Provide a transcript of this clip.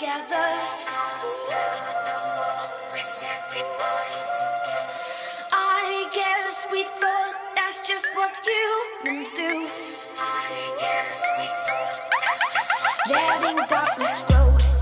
fight together. After the we said we'd fight together. I guess we thought that's just what humans do. I guess we thought that's just what letting darkness grow